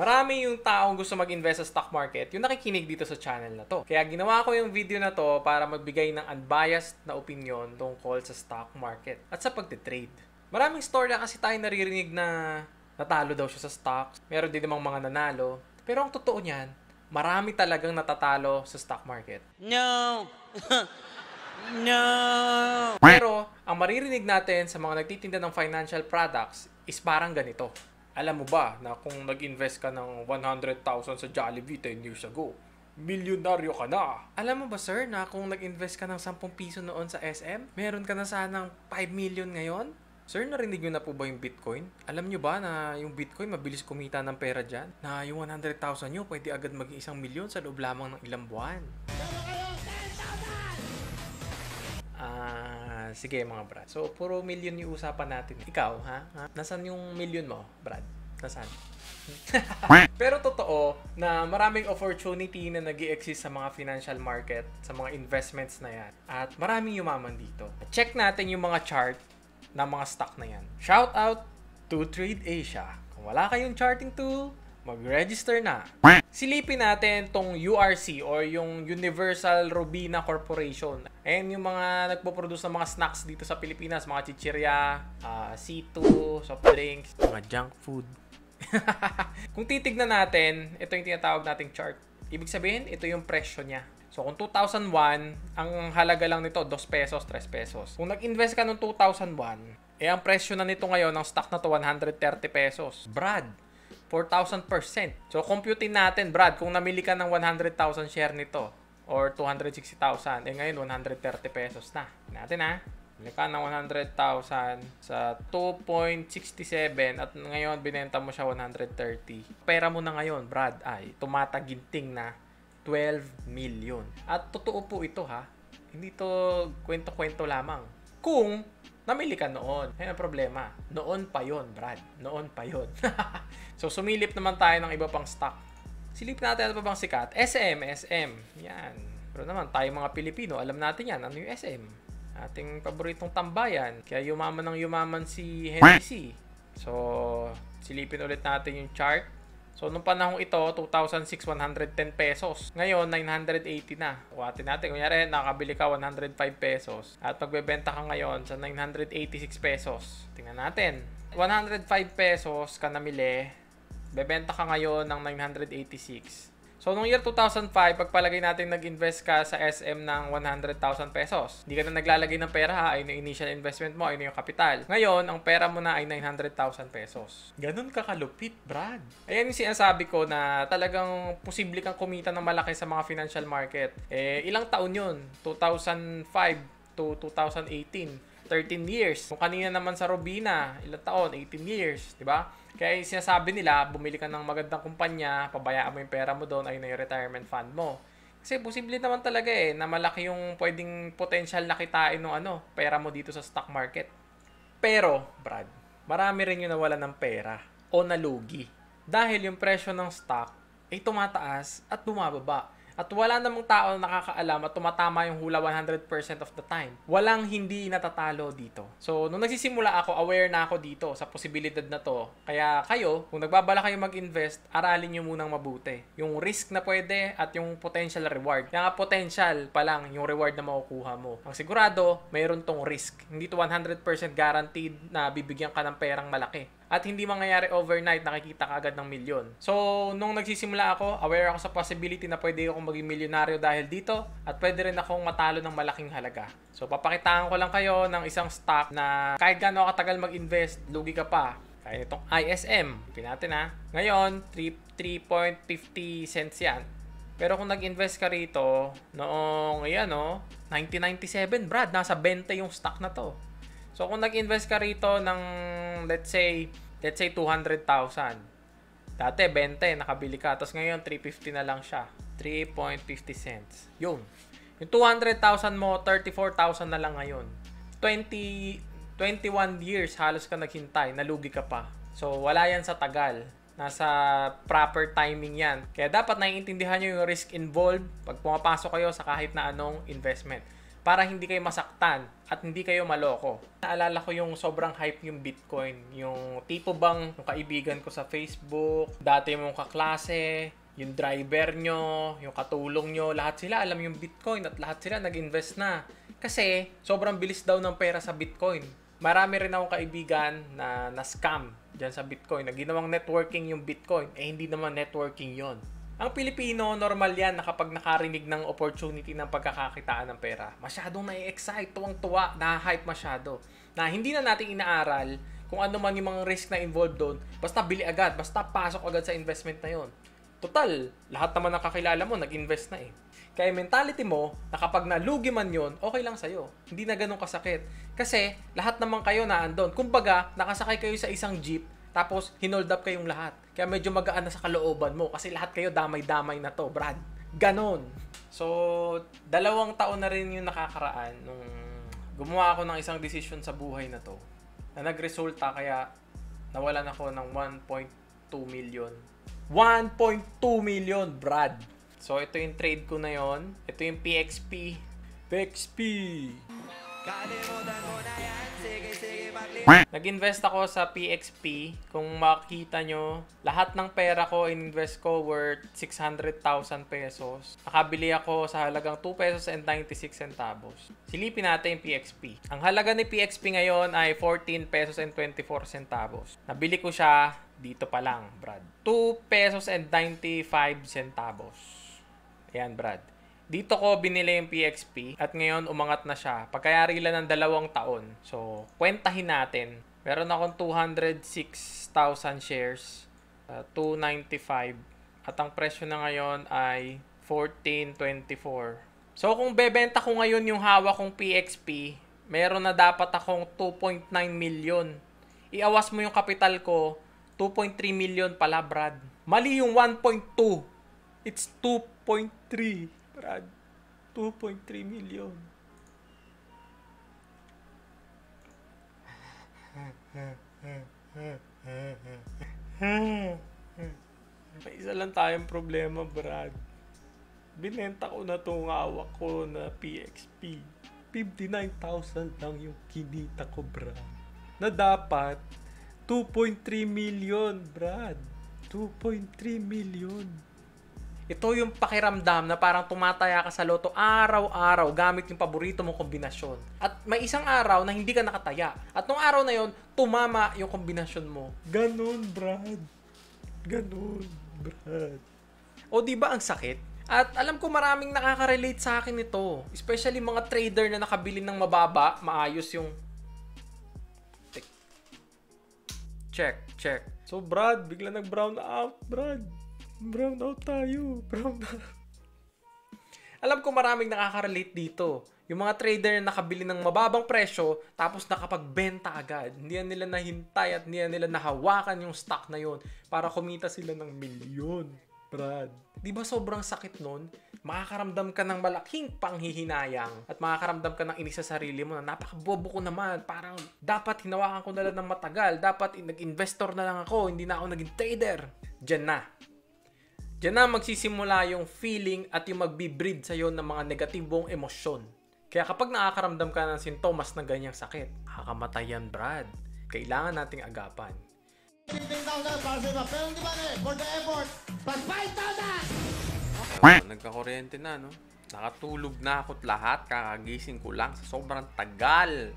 Marami yung taong gusto mag-invest sa stock market, yung nakikinig dito sa channel na to. Kaya ginawa ko yung video na to para magbigay ng unbiased na opinion tungkol sa stock market at sa pagtitrade. Maraming story kasi tayo naririnig na natalo daw siya sa stocks. Meron din namang mga nanalo. Pero ang totoo niyan, marami talagang natatalo sa stock market. No. no. Pero, ang maririnig natin sa mga nagtitinda ng financial products is parang ganito. Alam mo ba na kung nag-invest ka ng 100,000 sa Jollibee 10 years ago, milyonaryo ka na. Alam mo ba sir na kung nag-invest ka ng 10 piso noon sa SM, meron ka na sanang 5 million ngayon? Sir, narinig nyo na po ba yung Bitcoin? Alam nyo ba na yung Bitcoin mabilis kumita ng pera dyan? Na yung 100,000 nyo pwede agad maging isang milyon sa loob lamang ng ilang buwan. Sige mga brad. So, puro million yung usapan natin. Ikaw, ha? ha? Nasaan yung million mo, brad? Nasaan? Pero totoo na maraming opportunity na nag exist sa mga financial market, sa mga investments na yan. At maraming yumaman dito. Check natin yung mga chart ng mga stock na yan. Shout out to Trade Asia. Kung wala kayong charting tool, mag-register na. Silipin natin tong URC or yung Universal Robina Corporation. Ayan yung mga nagpo-produce ng mga snacks dito sa Pilipinas, mga chichirya, uh, C2, soft drinks, mga junk food. Kung titignan natin, ito yung tinatawag nating chart. Ibig sabihin, ito yung presyo niya. So, kung 2001, ang halaga lang nito, 2 pesos, 3 pesos. Kung nag-invest ka noong 2001, eh ang presyo na nito ngayon ng stock na to 130 pesos. Brad, 4,000%. So, computein natin, Brad, kung namili ka ng 100,000 share nito or 260,000, eh ngayon 130 pesos na. Natin ha. Bili ka ng 100,000 sa 2.67 at ngayon binenta mo siya 130. Pera mo na ngayon, Brad, ay tumataginting na 12 million. At totoo po ito ha. Hindi to kwento-kwento lamang. Kung namili ka noon, ay ang problema. Noon pa yon Brad. Noon pa yon so, sumilip naman tayo ng iba pang stock. Silip natin ano pa bang sikat? SM, SM. Yan. Pero naman, tayo mga Pilipino, alam natin yan. Ano yung SM? Ating paboritong tambayan. Kaya yumaman ng yumaman si Henry C. So, silipin ulit natin yung chart. So, nung panahong ito, 2006, 110 pesos. Ngayon, 980 na. Kuhatin natin. Kunyari, nakabili ka 105 pesos. At magbebenta ka ngayon sa 986 pesos. Tingnan natin. 105 pesos ka namili. Bebenta ka ngayon ng 986. So, nung year 2005, pagpalagay natin nag-invest ka sa SM ng 100,000 pesos. Hindi ka na naglalagay ng pera ha, ayun yung initial investment mo, ayun yung kapital. Ngayon, ang pera mo na ay 900,000 pesos. Ganun ka kalupit, Brad. Ayan yung sinasabi ko na talagang posible kang kumita ng malaki sa mga financial market. Eh, ilang taon yun? 2005 to 2018. 13 years. Kung kanina naman sa Robina, ilang taon? 18 years, di ba? Kaya sinasabi nila, bumili ka ng magandang kumpanya, pabayaan mo yung pera mo doon, ayun na yung retirement fund mo. Kasi posible naman talaga eh, na malaki yung pwedeng potential na kitain ng ano, pera mo dito sa stock market. Pero, Brad, marami rin yung nawala ng pera o nalugi. Dahil yung presyo ng stock ay tumataas at bumababa. At wala namang tao na nakakaalam at tumatama yung hula 100% of the time. Walang hindi natatalo dito. So, nung nagsisimula ako, aware na ako dito sa posibilidad na to. Kaya kayo, kung nagbabala kayo mag-invest, aralin nyo munang mabuti. Yung risk na pwede at yung potential reward. Kaya nga potential pa lang yung reward na makukuha mo. Ang sigurado, mayroon tong risk. Hindi to 100% guaranteed na bibigyan ka ng perang malaki at hindi mangyayari overnight nakikita ka agad ng milyon. So, nung nagsisimula ako, aware ako sa possibility na pwede akong maging milyonaryo dahil dito at pwede rin akong matalo ng malaking halaga. So, papakitaan ko lang kayo ng isang stock na kahit gaano katagal mag-invest, lugi ka pa. Kaya itong ISM, pinatin ha. Ngayon, 3.50 cents yan. Pero kung nag-invest ka rito, noong, ayan o, 1997, Brad, nasa 20 yung stock na to. So, kung nag-invest ka rito ng, let's say, let's say 200,000. Dati, 20, nakabili ka. Tapos ngayon, 350 na lang siya. 3.50 cents. Yun. Yung 200,000 mo, 34,000 na lang ngayon. 20, 21 years halos ka naghintay, nalugi ka pa. So, wala yan sa tagal. Nasa proper timing yan. Kaya dapat naiintindihan nyo yung risk involved pag pumapasok kayo sa kahit na anong investment. Para hindi kayo masaktan at hindi kayo maloko. Naalala ko yung sobrang hype yung Bitcoin. Yung tipo bang yung kaibigan ko sa Facebook, dati mong kaklase, yung driver nyo, yung katulong nyo, lahat sila alam yung Bitcoin at lahat sila nag-invest na. Kasi sobrang bilis daw ng pera sa Bitcoin. Marami rin akong kaibigan na na-scam dyan sa Bitcoin, na ginawang networking yung Bitcoin. Eh hindi naman networking yon ang Pilipino, normal yan na kapag nakarinig ng opportunity ng pagkakakitaan ng pera, masyadong nai-excite, tuwang-tuwa, na-hype masyado. Na hindi na natin inaaral kung ano man yung mga risk na involved doon, basta bili agad, basta pasok agad sa investment na yon. Total, lahat naman ng kakilala mo, nag-invest na eh. Kaya mentality mo, na kapag nalugi man yon, okay lang sa'yo. Hindi na ganun kasakit. Kasi, lahat naman kayo na andon. Kumbaga, nakasakay kayo sa isang jeep, tapos, hinold up kayong lahat. Kaya medyo magaan na sa kalooban mo. Kasi lahat kayo damay-damay na to, Brad. Ganon. So, dalawang taon na rin yung nakakaraan nung gumawa ako ng isang decision sa buhay na to. Na nagresulta kaya nawalan ako ng 1.2 million. 1.2 million, Brad. So, ito yung trade ko na yon. Ito yung PXP. PXP. Nag-invest ako sa PXP. Kung makita nyo, lahat ng pera ko, invest ko worth 600,000 pesos. Nakabili ako sa halagang 2 pesos and 96 centavos. Silipin natin yung PXP. Ang halaga ni PXP ngayon ay 14 pesos and 24 centavos. Nabili ko siya dito pa lang, Brad. 2 pesos and 95 centavos. Ayan, Brad. Dito ko binili yung PXP at ngayon umangat na siya. Pagkayari lang ng dalawang taon. So, kwentahin natin. Meron akong 206,000 shares. Uh, 295. At ang presyo na ngayon ay 1424. So, kung bebenta ko ngayon yung hawak kong PXP, meron na dapat akong 2.9 million. Iawas mo yung kapital ko, 2.3 million pala, Brad. Mali yung 1.2. It's 2.3. Brad, 2.3 million. May isa lang tayong problema, Brad. Binenta ko na tong hawak ko na PXP. 59,000 lang yung kinita ko, Brad. Na dapat 2.3 million, Brad. 2.3 million. Ito yung pakiramdam na parang tumataya ka sa loto araw-araw gamit yung paborito mong kombinasyon. At may isang araw na hindi ka nakataya. At nung araw na yon tumama yung kombinasyon mo. Ganon, Brad. Ganon, Brad. O di ba ang sakit? At alam ko maraming nakaka-relate sa akin ito. Especially mga trader na nakabili ng mababa, maayos yung... Check, check. So Brad, bigla nag-brown out, Brad. Brown out tayo. Brown out. Alam ko maraming nakaka-relate dito. Yung mga trader na nakabili ng mababang presyo tapos nakapagbenta agad. Hindi nila nahintay at hindi nila nahawakan yung stock na yon para kumita sila ng milyon. Brad. Di ba sobrang sakit nun? Makakaramdam ka ng malaking panghihinayang at makakaramdam ka ng inis sa sarili mo na napakabobo ko naman. Parang dapat hinawakan ko na lang ng matagal. Dapat nag-investor na lang ako. Hindi na ako naging trader. Diyan na Diyan na magsisimula yung feeling at yung magbibreed sa'yo ng mga negatibong emosyon. Kaya kapag nakakaramdam ka ng sintomas ng ganyang sakit, kakamatay yan, Brad. Kailangan nating agapan. 15,000 para sa pero hindi ba for the effort, pag 5,000! Nagkakuryente na, no? Nakatulog na ako't lahat, kakagising ko lang sa sobrang tagal.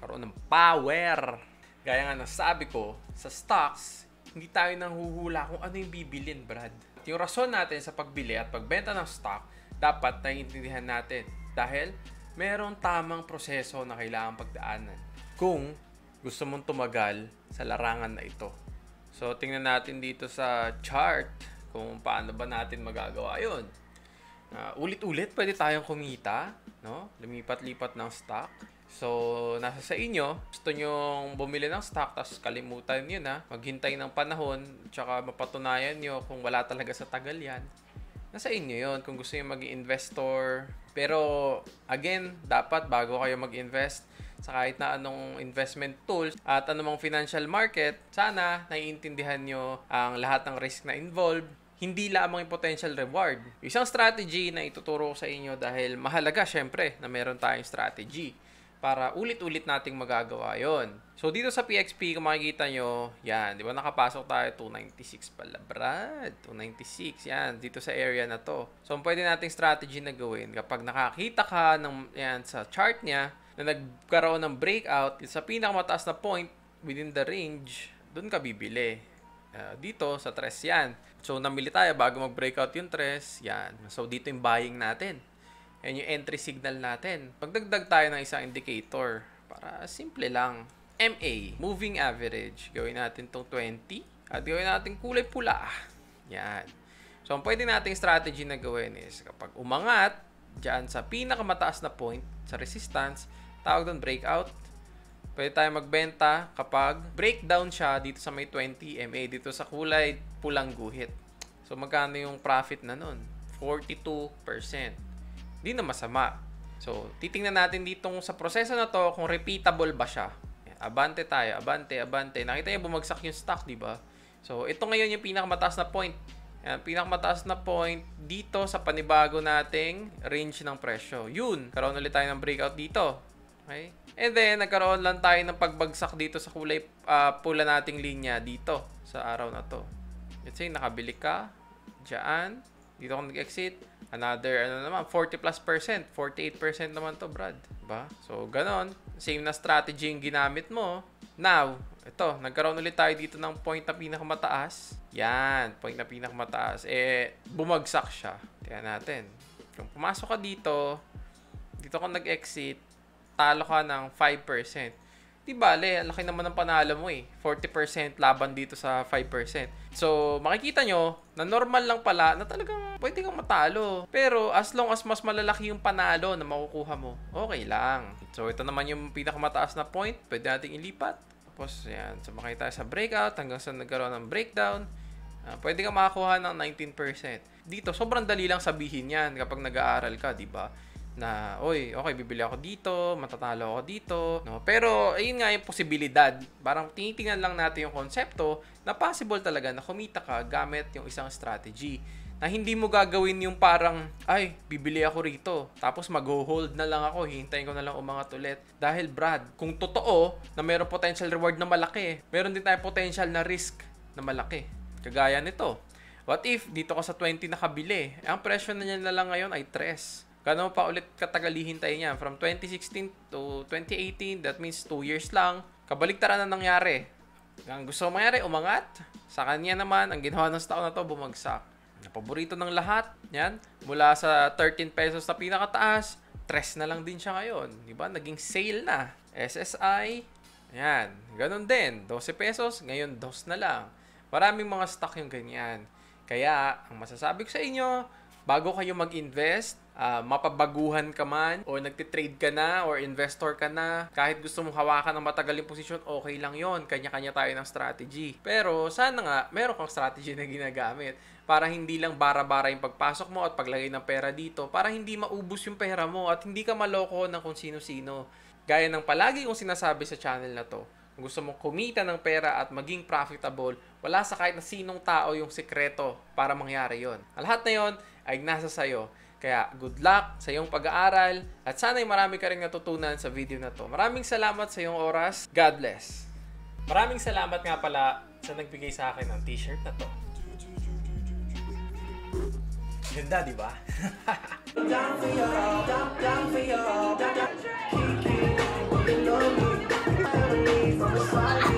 Karoon ng power. Gaya nga nasabi ko, sa stocks, hindi tayo nanghuhula kung ano yung bibilin, Brad yung rason natin sa pagbili at pagbenta ng stock, dapat naiintindihan natin. Dahil merong tamang proseso na kailangan pagdaanan. Kung gusto mong tumagal sa larangan na ito. So, tingnan natin dito sa chart kung paano ba natin magagawa yon. Uh, ulit-ulit pwede tayong kumita, no? Lumipat-lipat ng stock. So, nasa sa inyo. Gusto nyo bumili ng stock, tapos kalimutan nyo na. Maghintay ng panahon, tsaka mapatunayan nyo kung wala talaga sa tagal yan. Nasa inyo yon kung gusto nyo mag investor Pero, again, dapat bago kayo mag-invest sa kahit na anong investment tools at anumang financial market, sana naiintindihan nyo ang lahat ng risk na involved hindi lamang yung potential reward. Isang strategy na ituturo ko sa inyo dahil mahalaga syempre na meron tayong strategy para ulit-ulit nating magagawa yon. So, dito sa PXP, kung makikita nyo, yan, di ba nakapasok tayo 296 pala, brad. 296, yan, dito sa area na to. So, pwede nating strategy na gawin, kapag nakakita ka ng, yan, sa chart niya, na nagkaroon ng breakout, sa pinakamataas na point within the range, doon ka bibili. Uh, dito, sa tres yan. So, namili tayo bago mag-breakout yung tres, yan. So, dito yung buying natin. Yan yung entry signal natin. Pagdagdag tayo ng isang indicator, para simple lang. MA, moving average. Gawin natin tong 20 at gawin natin kulay pula. Yan. So, ang pwede nating strategy na gawin is kapag umangat dyan sa pinakamataas na point sa resistance, tawag doon breakout. Pwede tayo magbenta kapag breakdown siya dito sa may 20 MA, dito sa kulay pulang guhit. So, magkano yung profit na nun? 42%. Hindi na masama. So, titingnan natin dito sa proseso na to kung repeatable ba siya. Abante tayo, abante, abante. Nakita niyo bumagsak yung stock, di ba? So, ito ngayon yung pinakamataas na point. Yan, pinakamataas na point dito sa panibago nating range ng presyo. Yun, karoon ulit tayo ng breakout dito. Okay? And then, nagkaroon lang tayo ng pagbagsak dito sa kulay uh, pula nating linya dito sa araw na to. Let's say, nakabili ka, dyan, dito ako nag-exit, another, ano naman, 40 plus percent, 48% naman to, Brad. Diba? So, ganon. Same na strategy yung ginamit mo. Now, ito, nagkaroon ulit tayo dito ng point na pinakamataas. Yan, point na pinakamataas. Eh, bumagsak siya. Tingnan natin. Kung pumasok ka dito, dito ka nag-exit, talo ka ng 5% di bale, laki naman ng panalo mo eh. 40% laban dito sa 5%. So, makikita nyo na normal lang pala na talagang pwede kang matalo. Pero as long as mas malalaki yung panalo na makukuha mo, okay lang. So, ito naman yung pinakamataas na point. Pwede nating ilipat. Tapos, yan. So, makita sa breakout hanggang sa nagkaroon ng breakdown. Uh, pwede kang makakuha ng 19%. Dito, sobrang dali lang sabihin yan kapag nag-aaral ka, di ba? Na, oy, okay, bibili ako dito, matatalo ako dito. No? Pero, ayun nga yung posibilidad. Parang tinitingnan lang natin yung konsepto na possible talaga na kumita ka gamit yung isang strategy. Na hindi mo gagawin yung parang, ay, bibili ako rito. Tapos mag-hold na lang ako, hihintayin ko na lang umangat ulit. Dahil Brad, kung totoo na mayroong potential reward na malaki, meron din tayong potential na risk na malaki. Kagaya nito. What if dito ka sa 20 nakabili? Ang presyo na niya na lang ngayon ay 3 Gano'n pa ulit katagal hihintay niya? From 2016 to 2018, that means 2 years lang. Kabaliktaran na nangyari. Ang gusto mangyari, umangat. Sa kanya naman, ang ginawa ng stock na to, bumagsak. Napaborito ng lahat. Yan. Mula sa 13 pesos na pinakataas, 3 na lang din siya ngayon. Diba? Naging sale na. SSI, yan. Ganon din. 12 pesos, ngayon 2 na lang. Maraming mga stock yung ganyan. Kaya, ang masasabi ko sa inyo, bago kayo mag-invest, uh, mapabaguhan ka man, o nagtitrade ka na, or investor ka na, kahit gusto mong hawakan ng matagal yung posisyon, okay lang yon Kanya-kanya tayo ng strategy. Pero sana nga, meron kang strategy na ginagamit para hindi lang bara-bara yung pagpasok mo at paglagay ng pera dito, para hindi maubos yung pera mo at hindi ka maloko ng kung sino-sino. Gaya ng palagi kong sinasabi sa channel na to, gusto mong kumita ng pera at maging profitable, wala sa kahit na sinong tao yung sekreto para mangyari yon. Lahat na yon ay nasa sayo. Kaya good luck sa iyong pag-aaral at sana'y marami ka rin natutunan sa video na to. Maraming salamat sa iyong oras. God bless. Maraming salamat nga pala sa nagbigay sa akin ng t-shirt na to. Ganda, di ba? down for you, down, down for you, down, down. Kiki, you know me, from the side.